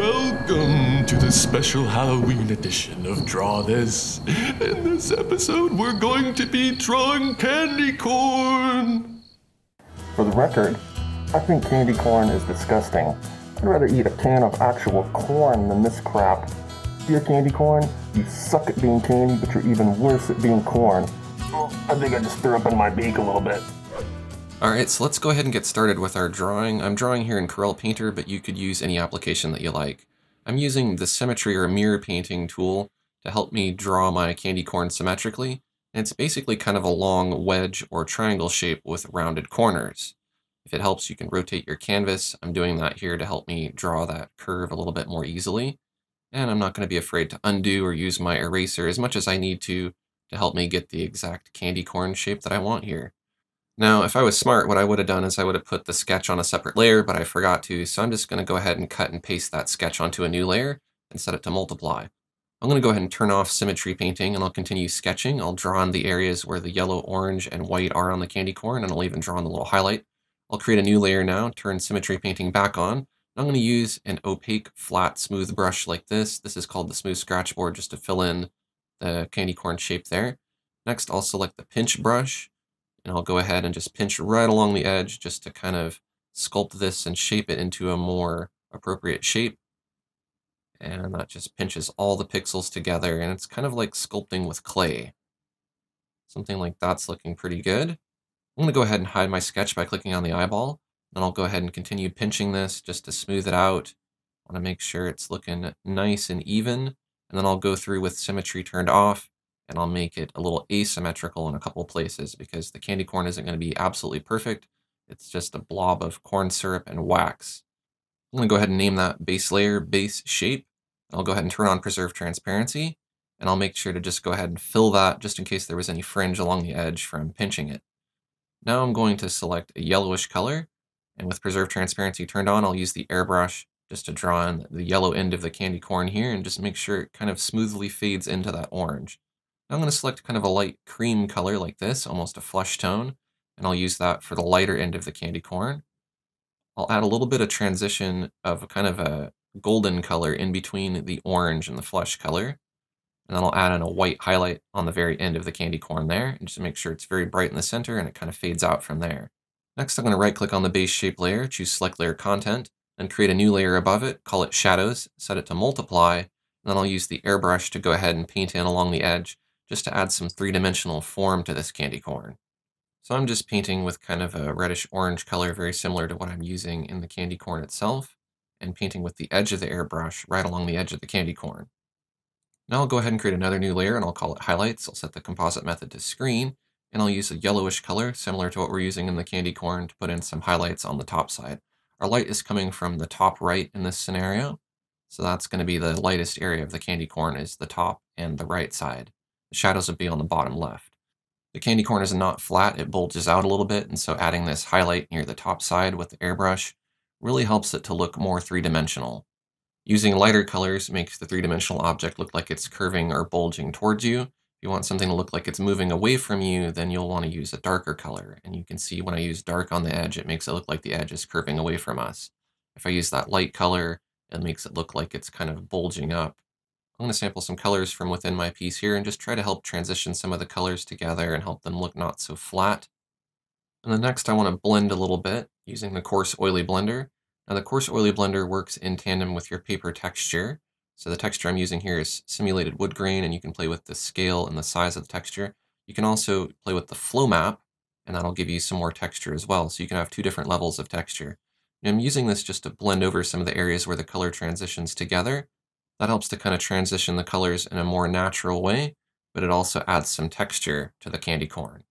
Welcome to the special Halloween edition of Draw This. In this episode, we're going to be drawing candy corn. For the record, I think candy corn is disgusting. I'd rather eat a can of actual corn than this crap. Dear candy corn, you suck at being candy, but you're even worse at being corn. Oh, I think I just threw up in my beak a little bit. Alright, so let's go ahead and get started with our drawing. I'm drawing here in Corel Painter, but you could use any application that you like. I'm using the symmetry or mirror painting tool to help me draw my candy corn symmetrically. And it's basically kind of a long wedge or triangle shape with rounded corners. If it helps, you can rotate your canvas. I'm doing that here to help me draw that curve a little bit more easily. And I'm not going to be afraid to undo or use my eraser as much as I need to to help me get the exact candy corn shape that I want here. Now, if I was smart, what I would have done is I would have put the sketch on a separate layer, but I forgot to, so I'm just going to go ahead and cut and paste that sketch onto a new layer and set it to multiply. I'm going to go ahead and turn off symmetry painting and I'll continue sketching. I'll draw on the areas where the yellow, orange, and white are on the candy corn, and I'll even draw on the little highlight. I'll create a new layer now, turn symmetry painting back on. I'm going to use an opaque, flat, smooth brush like this. This is called the smooth scratch board just to fill in the candy corn shape there. Next, I'll select the pinch brush and I'll go ahead and just pinch right along the edge just to kind of sculpt this and shape it into a more appropriate shape. And that just pinches all the pixels together and it's kind of like sculpting with clay. Something like that's looking pretty good. I'm going to go ahead and hide my sketch by clicking on the eyeball. Then I'll go ahead and continue pinching this just to smooth it out. I want to make sure it's looking nice and even. And then I'll go through with symmetry turned off and I'll make it a little asymmetrical in a couple places because the candy corn isn't going to be absolutely perfect. It's just a blob of corn syrup and wax. I'm going to go ahead and name that base layer base shape. I'll go ahead and turn on preserve transparency and I'll make sure to just go ahead and fill that just in case there was any fringe along the edge from pinching it. Now I'm going to select a yellowish color and with preserve transparency turned on, I'll use the airbrush just to draw in the yellow end of the candy corn here and just make sure it kind of smoothly fades into that orange. I'm going to select kind of a light cream color like this, almost a flush tone, and I'll use that for the lighter end of the candy corn. I'll add a little bit of transition of kind of a golden color in between the orange and the flush color. And then I'll add in a white highlight on the very end of the candy corn there, just to make sure it's very bright in the center and it kind of fades out from there. Next, I'm going to right click on the base shape layer, choose select layer content, and create a new layer above it, call it shadows, set it to multiply, and then I'll use the airbrush to go ahead and paint in along the edge just to add some three-dimensional form to this candy corn. So I'm just painting with kind of a reddish-orange color, very similar to what I'm using in the candy corn itself, and painting with the edge of the airbrush right along the edge of the candy corn. Now I'll go ahead and create another new layer, and I'll call it highlights. I'll set the composite method to screen, and I'll use a yellowish color, similar to what we're using in the candy corn, to put in some highlights on the top side. Our light is coming from the top right in this scenario, so that's going to be the lightest area of the candy corn is the top and the right side. The shadows would be on the bottom left. The candy corn is not flat, it bulges out a little bit, and so adding this highlight near the top side with the airbrush really helps it to look more three-dimensional. Using lighter colors makes the three-dimensional object look like it's curving or bulging towards you. If you want something to look like it's moving away from you, then you'll want to use a darker color. And you can see when I use dark on the edge, it makes it look like the edge is curving away from us. If I use that light color, it makes it look like it's kind of bulging up. I'm going to sample some colors from within my piece here and just try to help transition some of the colors together and help them look not so flat. And then next I want to blend a little bit using the Coarse Oily Blender. Now the Coarse Oily Blender works in tandem with your paper texture. So the texture I'm using here is simulated wood grain and you can play with the scale and the size of the texture. You can also play with the flow map and that'll give you some more texture as well. So you can have two different levels of texture. And I'm using this just to blend over some of the areas where the color transitions together that helps to kind of transition the colors in a more natural way, but it also adds some texture to the candy corn.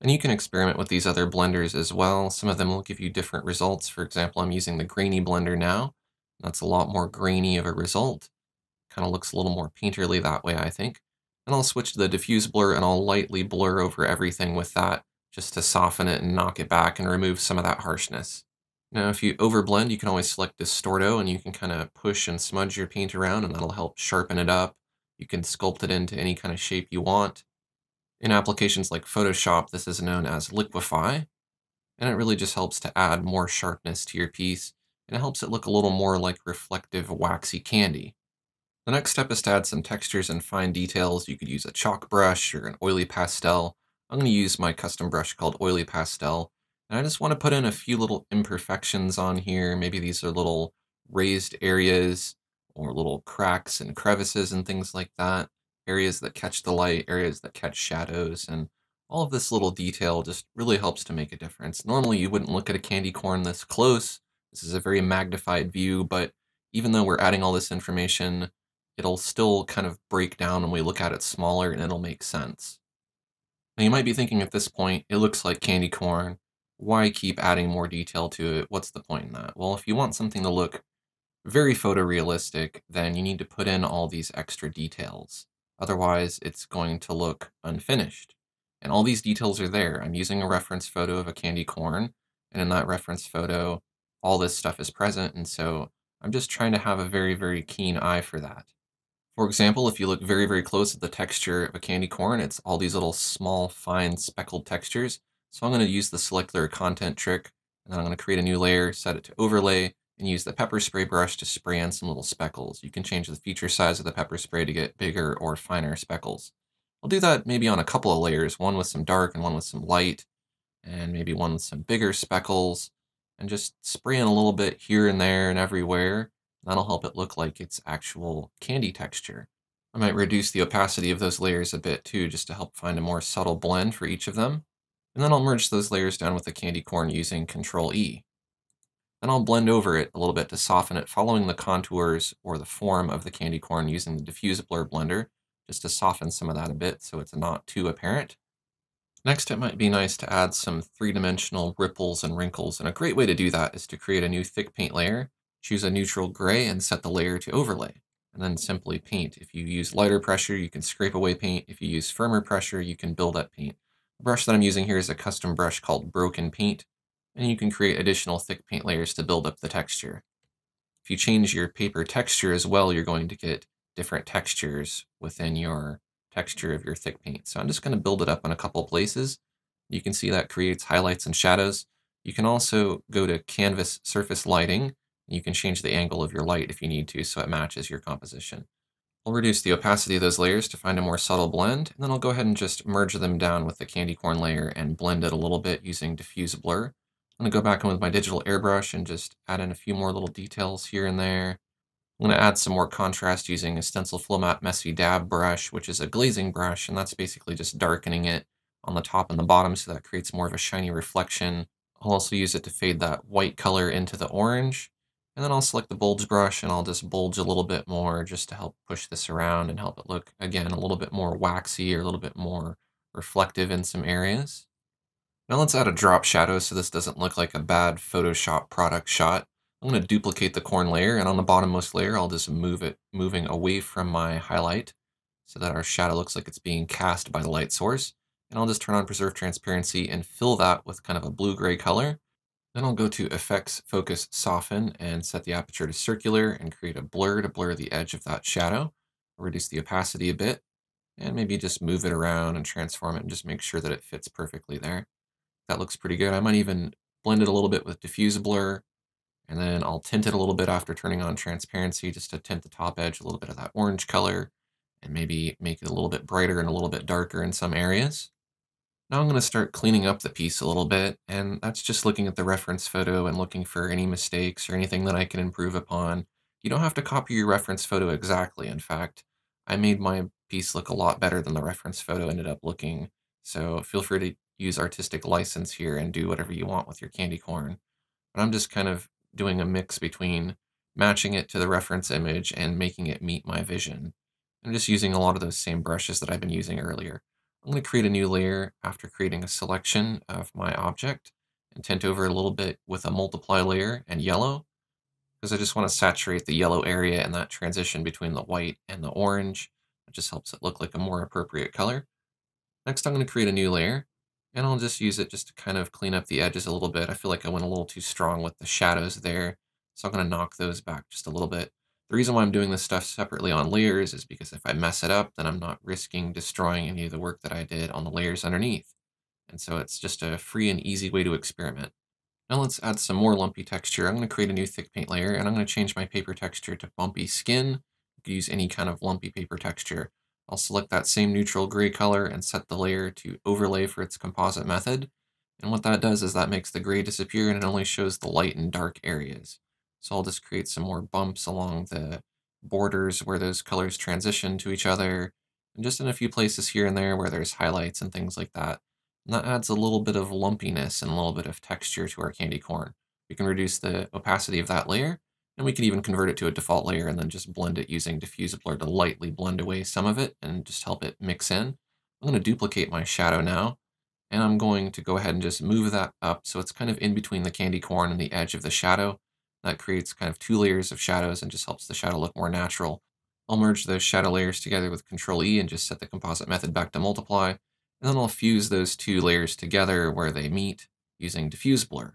And you can experiment with these other blenders as well. Some of them will give you different results. For example, I'm using the grainy blender now. That's a lot more grainy of a result. Kind of looks a little more painterly that way, I think. And I'll switch to the diffuse blur and I'll lightly blur over everything with that just to soften it and knock it back and remove some of that harshness. Now, if you overblend, you can always select Distorto and you can kind of push and smudge your paint around and that'll help sharpen it up. You can sculpt it into any kind of shape you want. In applications like Photoshop, this is known as Liquify, and it really just helps to add more sharpness to your piece. and it helps it look a little more like reflective waxy candy. The next step is to add some textures and fine details. You could use a chalk brush or an oily pastel. I'm going to use my custom brush called Oily Pastel, and I just want to put in a few little imperfections on here. Maybe these are little raised areas or little cracks and crevices and things like that. Areas that catch the light, areas that catch shadows, and all of this little detail just really helps to make a difference. Normally you wouldn't look at a candy corn this close. This is a very magnified view, but even though we're adding all this information, it'll still kind of break down when we look at it smaller and it'll make sense. Now you might be thinking at this point, it looks like candy corn. Why keep adding more detail to it? What's the point in that? Well, if you want something to look very photorealistic, then you need to put in all these extra details. Otherwise, it's going to look unfinished. And all these details are there. I'm using a reference photo of a candy corn, and in that reference photo, all this stuff is present, and so I'm just trying to have a very, very keen eye for that. For example, if you look very, very close at the texture of a candy corn, it's all these little small, fine, speckled textures. So I'm going to use the select layer content trick, and then I'm going to create a new layer, set it to overlay, and use the pepper spray brush to spray in some little speckles. You can change the feature size of the pepper spray to get bigger or finer speckles. I'll do that maybe on a couple of layers, one with some dark and one with some light, and maybe one with some bigger speckles, and just spray in a little bit here and there and everywhere That'll help it look like it's actual candy texture. I might reduce the opacity of those layers a bit too, just to help find a more subtle blend for each of them. And then I'll merge those layers down with the candy corn using Control E. Then I'll blend over it a little bit to soften it, following the contours or the form of the candy corn using the diffuse blur blender, just to soften some of that a bit so it's not too apparent. Next, it might be nice to add some three-dimensional ripples and wrinkles, and a great way to do that is to create a new thick paint layer Choose a neutral gray and set the layer to overlay, and then simply paint. If you use lighter pressure, you can scrape away paint. If you use firmer pressure, you can build up paint. Brush that I'm using here is a custom brush called Broken Paint, and you can create additional thick paint layers to build up the texture. If you change your paper texture as well, you're going to get different textures within your texture of your thick paint. So I'm just going to build it up in a couple places. You can see that creates highlights and shadows. You can also go to Canvas Surface Lighting you can change the angle of your light if you need to so it matches your composition. I'll reduce the opacity of those layers to find a more subtle blend, and then I'll go ahead and just merge them down with the candy corn layer and blend it a little bit using diffuse blur. I'm going to go back in with my digital airbrush and just add in a few more little details here and there. I'm going to add some more contrast using a Stencil Flow Map Messy Dab brush, which is a glazing brush, and that's basically just darkening it on the top and the bottom so that creates more of a shiny reflection. I'll also use it to fade that white color into the orange. And then I'll select the bulge brush and I'll just bulge a little bit more just to help push this around and help it look, again, a little bit more waxy or a little bit more reflective in some areas. Now let's add a drop shadow so this doesn't look like a bad Photoshop product shot. I'm going to duplicate the corn layer and on the bottommost layer I'll just move it moving away from my highlight so that our shadow looks like it's being cast by the light source. And I'll just turn on preserve transparency and fill that with kind of a blue-gray color. Then I'll go to Effects, Focus, Soften, and set the aperture to circular and create a blur to blur the edge of that shadow. Reduce the opacity a bit, and maybe just move it around and transform it and just make sure that it fits perfectly there. That looks pretty good. I might even blend it a little bit with diffuse blur, and then I'll tint it a little bit after turning on transparency just to tint the top edge a little bit of that orange color, and maybe make it a little bit brighter and a little bit darker in some areas. Now I'm going to start cleaning up the piece a little bit, and that's just looking at the reference photo and looking for any mistakes or anything that I can improve upon. You don't have to copy your reference photo exactly. In fact, I made my piece look a lot better than the reference photo ended up looking. So feel free to use artistic license here and do whatever you want with your candy corn. But I'm just kind of doing a mix between matching it to the reference image and making it meet my vision. I'm just using a lot of those same brushes that I've been using earlier. I'm going to create a new layer after creating a selection of my object and tint over a little bit with a multiply layer and yellow because I just want to saturate the yellow area and that transition between the white and the orange. It just helps it look like a more appropriate color. Next, I'm going to create a new layer and I'll just use it just to kind of clean up the edges a little bit. I feel like I went a little too strong with the shadows there, so I'm going to knock those back just a little bit. The reason why I'm doing this stuff separately on layers is because if I mess it up, then I'm not risking destroying any of the work that I did on the layers underneath. And so it's just a free and easy way to experiment. Now let's add some more lumpy texture. I'm going to create a new thick paint layer and I'm going to change my paper texture to bumpy skin. Use any kind of lumpy paper texture. I'll select that same neutral gray color and set the layer to overlay for its composite method. And what that does is that makes the gray disappear and it only shows the light and dark areas. So I'll just create some more bumps along the borders where those colors transition to each other, and just in a few places here and there where there's highlights and things like that. And that adds a little bit of lumpiness and a little bit of texture to our candy corn. We can reduce the opacity of that layer, and we can even convert it to a default layer and then just blend it using diffuse blur to lightly blend away some of it and just help it mix in. I'm going to duplicate my shadow now, and I'm going to go ahead and just move that up so it's kind of in between the candy corn and the edge of the shadow. That creates kind of two layers of shadows and just helps the shadow look more natural. I'll merge those shadow layers together with Control E and just set the composite method back to multiply, and then I'll fuse those two layers together where they meet using diffuse blur.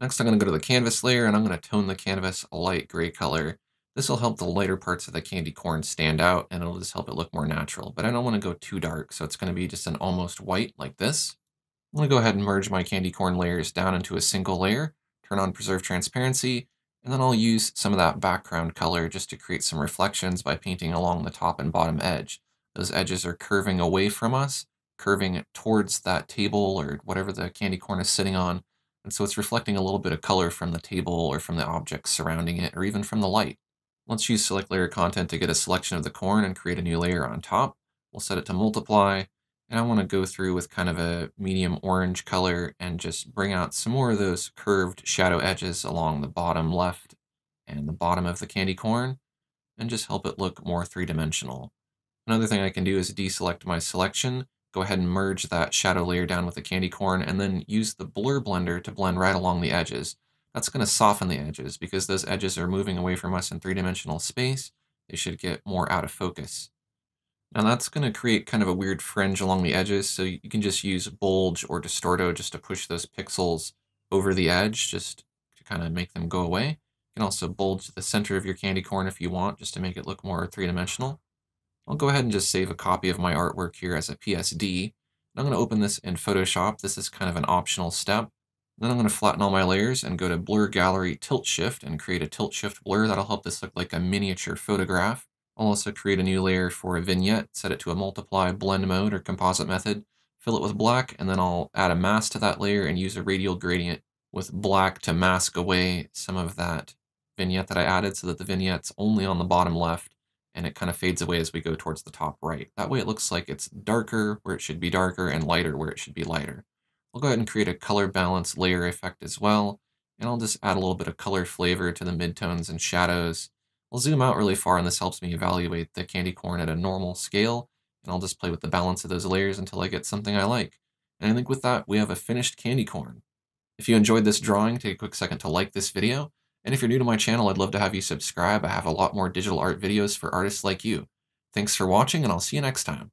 Next, I'm going to go to the canvas layer and I'm going to tone the canvas a light gray color. This will help the lighter parts of the candy corn stand out and it'll just help it look more natural, but I don't want to go too dark, so it's going to be just an almost white like this. I'm going to go ahead and merge my candy corn layers down into a single layer turn on preserve transparency, and then I'll use some of that background color just to create some reflections by painting along the top and bottom edge. Those edges are curving away from us, curving towards that table or whatever the candy corn is sitting on. And so it's reflecting a little bit of color from the table or from the objects surrounding it or even from the light. Let's use select layer content to get a selection of the corn and create a new layer on top. We'll set it to multiply and I want to go through with kind of a medium orange color and just bring out some more of those curved shadow edges along the bottom left and the bottom of the candy corn and just help it look more three-dimensional. Another thing I can do is deselect my selection, go ahead and merge that shadow layer down with the candy corn, and then use the blur blender to blend right along the edges. That's going to soften the edges because those edges are moving away from us in three-dimensional space. They should get more out of focus. Now that's going to create kind of a weird fringe along the edges, so you can just use Bulge or Distorto just to push those pixels over the edge, just to kind of make them go away. You can also bulge the center of your candy corn if you want, just to make it look more three-dimensional. I'll go ahead and just save a copy of my artwork here as a PSD. I'm going to open this in Photoshop. This is kind of an optional step. Then I'm going to flatten all my layers and go to Blur Gallery Tilt Shift and create a tilt shift blur. That'll help this look like a miniature photograph. I'll also create a new layer for a vignette, set it to a multiply blend mode or composite method, fill it with black, and then I'll add a mask to that layer and use a radial gradient with black to mask away some of that vignette that I added so that the vignette's only on the bottom left and it kind of fades away as we go towards the top right. That way it looks like it's darker where it should be darker and lighter where it should be lighter. I'll go ahead and create a color balance layer effect as well, and I'll just add a little bit of color flavor to the midtones and shadows I'll zoom out really far and this helps me evaluate the candy corn at a normal scale, and I'll just play with the balance of those layers until I get something I like. And I think with that, we have a finished candy corn. If you enjoyed this drawing, take a quick second to like this video, and if you're new to my channel, I'd love to have you subscribe. I have a lot more digital art videos for artists like you. Thanks for watching, and I'll see you next time.